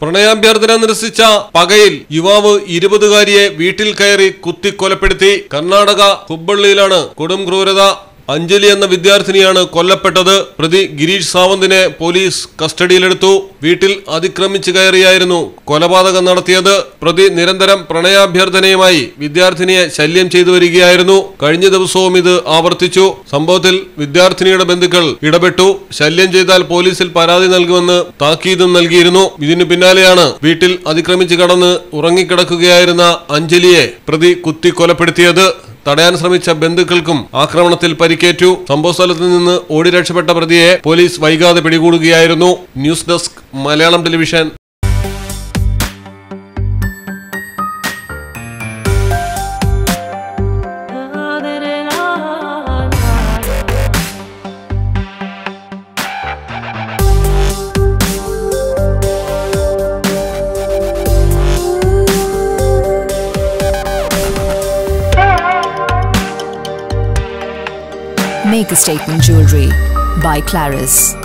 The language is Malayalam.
പ്രണയാഭ്യർത്ഥന നിരസിച്ച പകയിൽ യുവാവ് ഇരുപതുകാരിയെ വീട്ടിൽ കയറി കുത്തിക്കൊലപ്പെടുത്തി. കർണാടക ഹുബ്ബള്ളിയിലാണ് കൊടും ക്രൂരത അഞ്ജലി എന്ന വിദ്യാർത്ഥിനിയാണ് കൊല്ലപ്പെട്ടത്. പ്രതി ഗിരീഷ് സാവന്തിനെ പോലീസ് കസ്റ്റഡിയിലെടുത്തു. വീട്ടിൽ അതിക്രമിച്ചു കയറിയായിരുന്നു കൊലപാതകം നടത്തിയത്. പ്രതി നിരന്തരം പ്രണയാഭ്യർത്ഥനയുമായി വിദ്യാർത്ഥിനിയെ ശല്യം ചെയ്തു വരികയായിരുന്നു. കഴിഞ്ഞ ദിവസവും ഇത് ആവർത്തിച്ചു. സംഭവത്തിൽ വിദ്യാർത്ഥിനിയുടെ ബന്ധുക്കൾ ഇടപെട്ടു. ശല്യം ചെയ്താൽ പോലീസിൽ പരാതി നൽകുമെന്ന് താക്കീതും നൽകിയിരുന്നു. ഇതിനു പിന്നാലെയാണ് വീട്ടിൽ അതിക്രമിച്ചു കടന്ന് ഉറങ്ങിക്കിടക്കുകയായിരുന്ന അഞ്ജലിയെ പ്രതി കുത്തി കൊലപ്പെടുത്തിയത് തടയാൻ ശ്രമിച്ച ബന്ധുക്കൾക്കും ആക്രമണത്തിൽ പരിക്കേറ്റു. സംഭവസ്ഥലത്ത് നിന്ന് ഓടി രക്ഷപ്പെട്ട പ്രതിയെ പോലീസ് വൈകാതെ പിടികൂടുകയായിരുന്നു. News desk Malayalam television. Make a statement jewelry by Claris.